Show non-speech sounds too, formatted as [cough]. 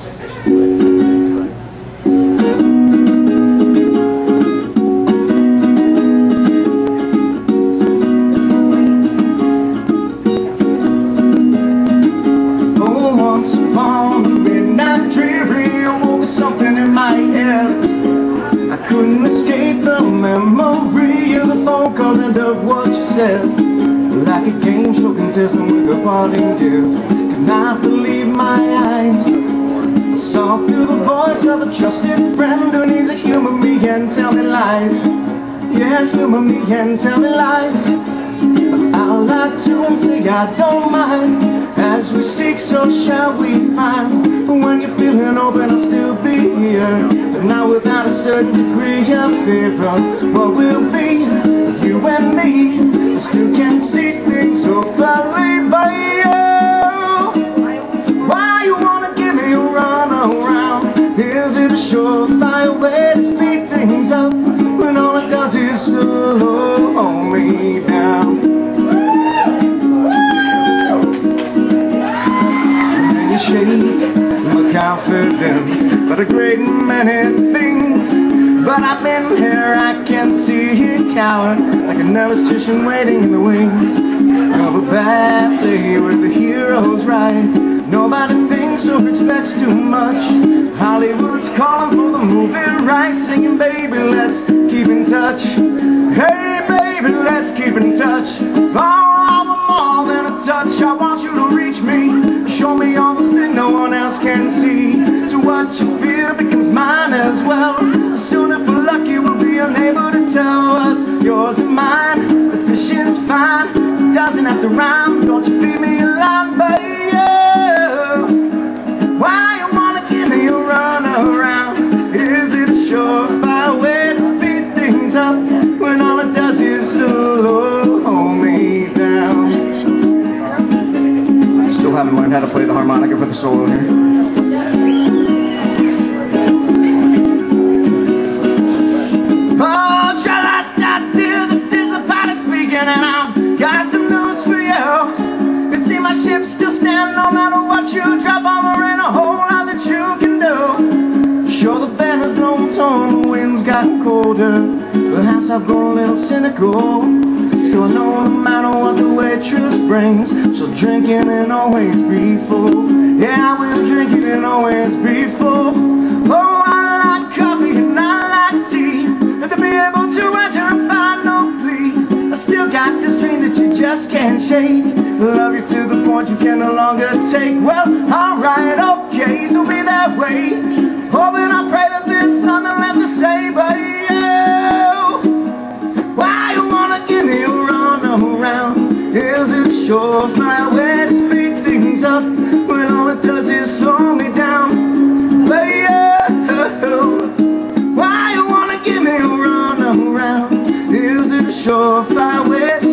self-sufficient way Oh, once upon a midnight dreary, awoke with something in my head. I couldn't escape the memory of the phone call and of what you said. Like a game show contestant with a parting gift. Could not believe my eyes. Saw through the voice of a trusted friend who needs to humor me and tell me lies. Yeah, humor me and tell me lies. I'll lie to and say I don't mind. As we seek, so shall we find. But when you're feeling open, I'll still be here. But not without a certain degree of fear of what will be. You and me I still can't see things so clearly my confidence But a great many things But I've been here, I can see you cower Like a nervous chicken waiting in the wings. Of a bad play where the hero's right? Nobody thinks or expects too much. Hollywood's calling for the movie rights Singing, baby, let's keep in touch. Hey, baby, let's keep in touch. Oh, I want more than a touch. I want you to reach me. Show me And mine. The fishing's fine. Doesn't have to rhyme. Don't you feed me a line, baby? Why you wanna give me a run around? Is it a surefire way to speed things up When all it does is slow me down? Still haven't learned how to play the harmonica for the solo here. And I've got some news for you. You see, my ship still stand no matter what you drop on there ain't a whole lot that you can do. Sure, the band has blown torn, the wind's gotten colder. Perhaps I've grown a little cynical. Still, I know no matter what the waitress brings, she'll drink it and always be full. Yeah, I will drink it and always be full. Just can't shake. Love you to the point you can no longer take. Well, alright, okay, so be that way. Hoping I pray that there's something left to say, but you. Why you wanna give me a run around? Is it surefire way to speed things up when all it does is slow me down? But you, [laughs] why you wanna give me a run around? Is it surefire way